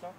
行，